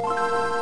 you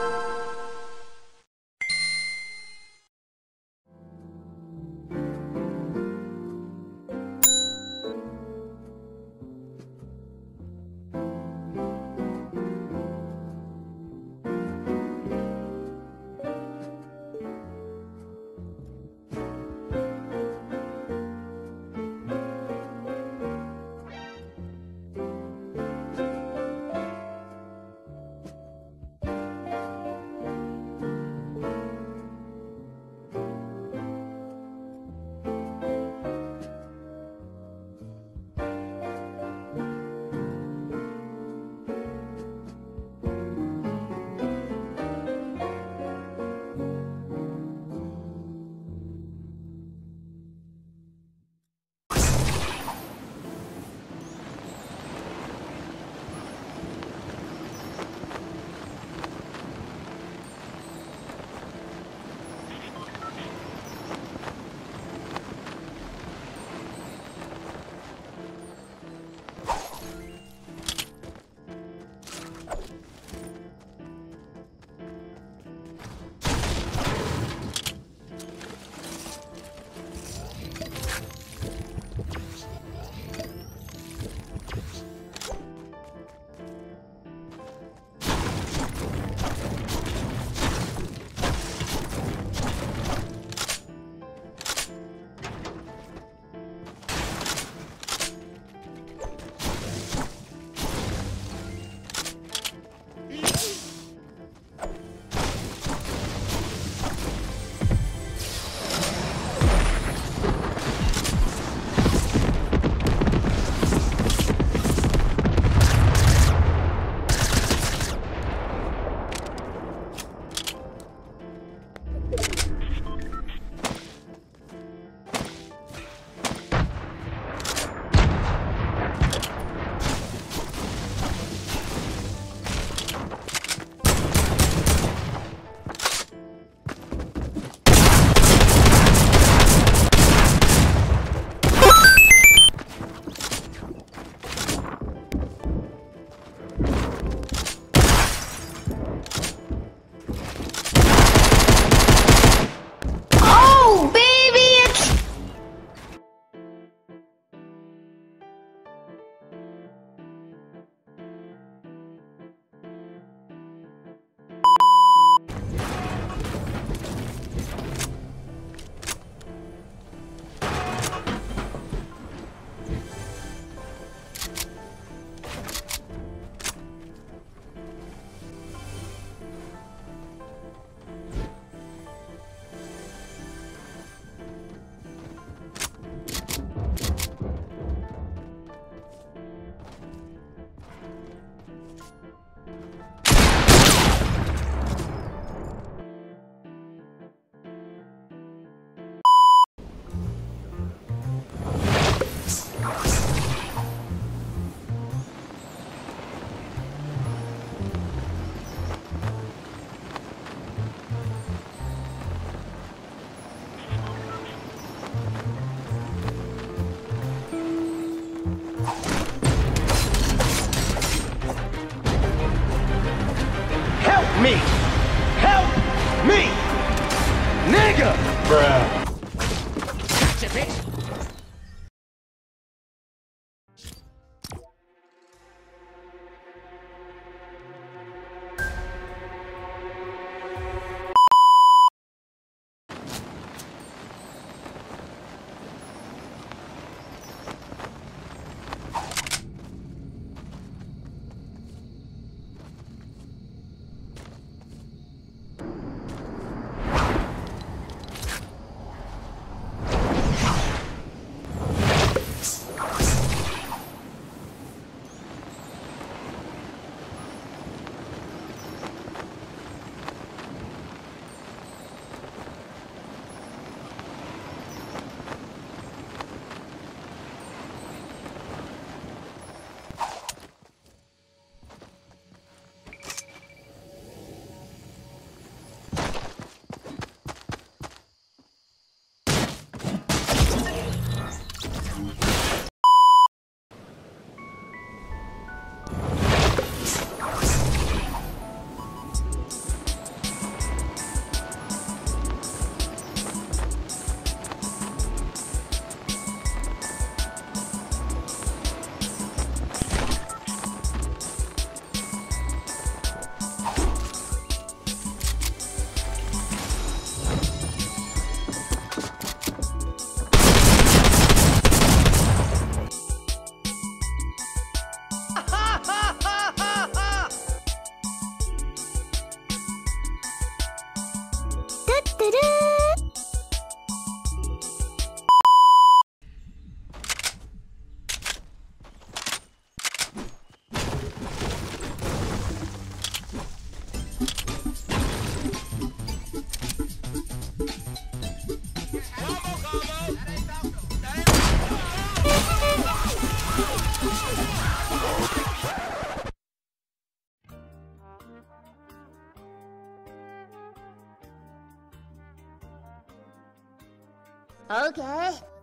Thank you. Okay.